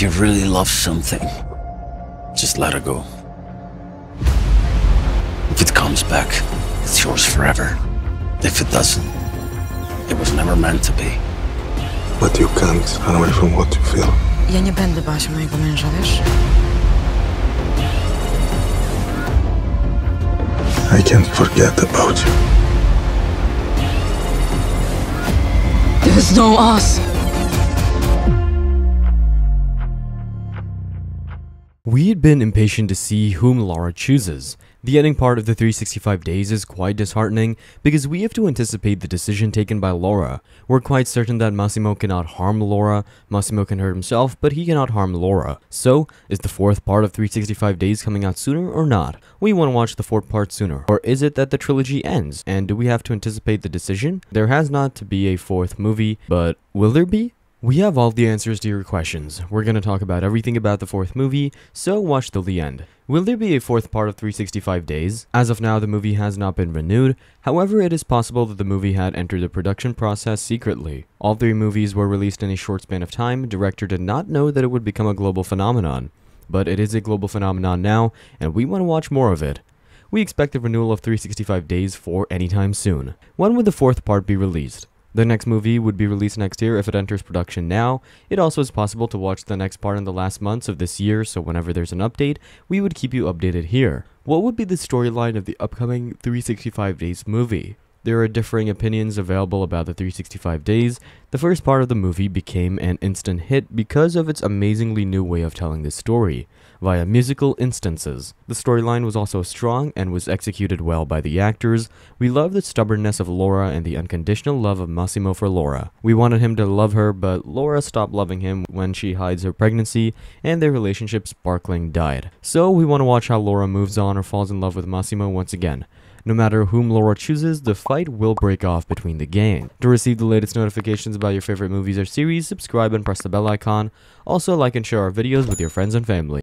If you really love something, just let it go. If it comes back, it's yours forever. If it doesn't, it was never meant to be. But you can't run away from what you feel. Ja nie będę bała się mojego męża, wiesz? I can't forget about you. There's no us. We had been impatient to see whom Laura chooses. The ending part of the 365 days is quite disheartening because we have to anticipate the decision taken by Laura. We're quite certain that Massimo cannot harm Laura, Massimo can hurt himself, but he cannot harm Laura. So, is the fourth part of 365 days coming out sooner or not? We want to watch the fourth part sooner. Or is it that the trilogy ends, and do we have to anticipate the decision? There has not to be a fourth movie, but will there be? We have all the answers to your questions. We're going to talk about everything about the fourth movie, so watch till the end. Will there be a fourth part of 365 Days? As of now, the movie has not been renewed. However, it is possible that the movie had entered the production process secretly. All three movies were released in a short span of time. Director did not know that it would become a global phenomenon. But it is a global phenomenon now, and we want to watch more of it. We expect the renewal of 365 Days for anytime soon. When would the fourth part be released? The next movie would be released next year if it enters production now. It also is possible to watch the next part in the last months of this year, so whenever there's an update, we would keep you updated here. What would be the storyline of the upcoming 365 Days movie? There are differing opinions available about the 365 Days. The first part of the movie became an instant hit because of its amazingly new way of telling the story, via musical instances. The storyline was also strong and was executed well by the actors. We love the stubbornness of Laura and the unconditional love of Massimo for Laura. We wanted him to love her, but Laura stopped loving him when she hides her pregnancy, and their relationship sparkling died. So we want to watch how Laura moves on or falls in love with Massimo once again. No matter whom Laura chooses, the fight will break off between the gang. To receive the latest notifications about your favorite movies or series, subscribe and press the bell icon. Also, like and share our videos with your friends and family.